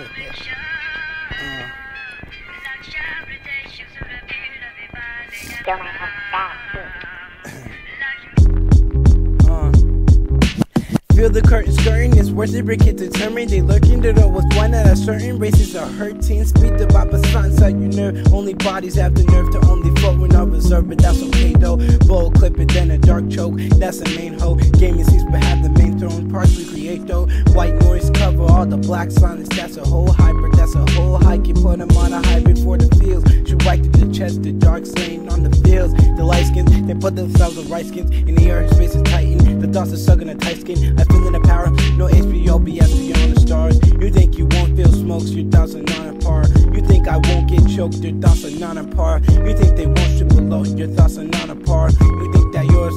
Uh. Feel the curtain skirting, it's worth it, determined. They lurking to know what's one at a certain races are hurting. Speed the Baba sunset, you nerve. Only bodies have the nerve to only float when I reserve, but that's okay though. Bold clip it, then a dark choke, that's the main hoe. Gaming seats, but though. White noise cover all the black silence, that's a whole hybrid, that's a whole hike. You put them on a hybrid for the fields. Right to the chest, the dark stain on the fields. The light skins, they put themselves on right skins. In the air, space is tighten. The thoughts are sucking a tight skin. I feel in the power, no HBO, BS beyond the stars. You think you won't feel smokes, your thoughts are not on par. You think I won't get choked, your thoughts are not on par. You think they won't strip below, your thoughts are not on par. You think that you're